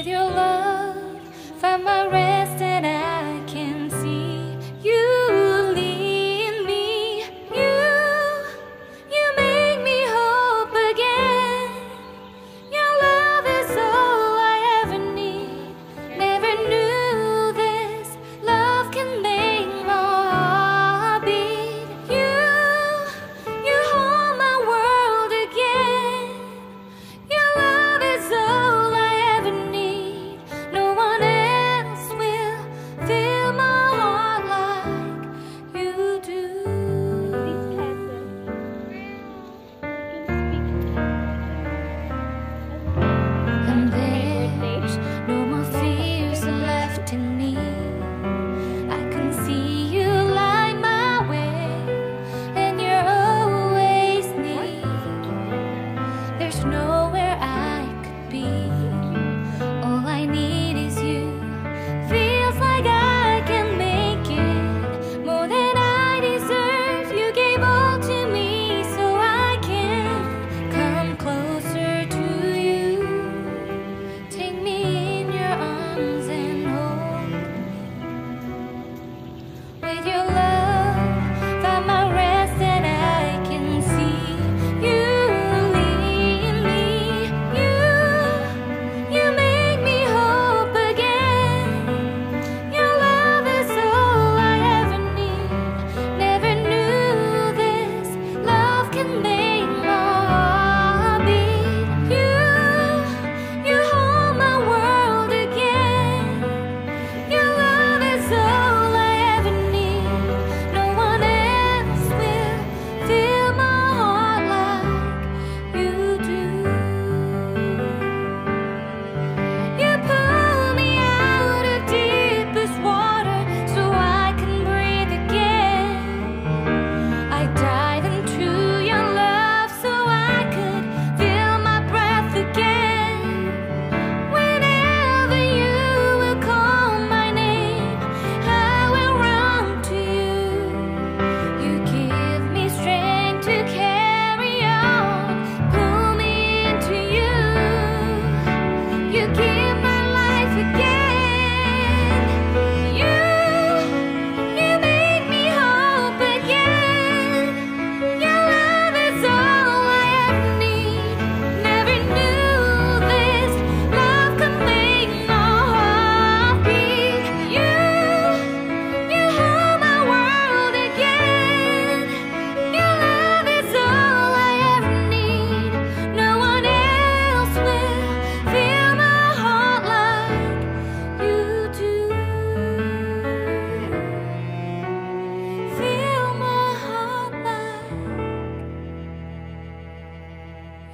with your love.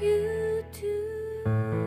you too.